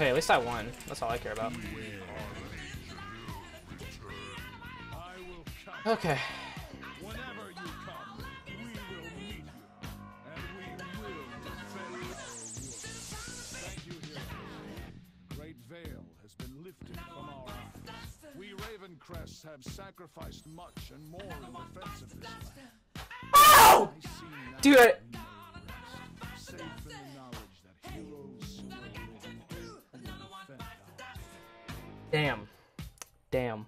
Hey, at least I won. That's all I care about. Okay. Ravencrests have sacrificed much and more in defense of this land. Now Dude, Damn. Damn.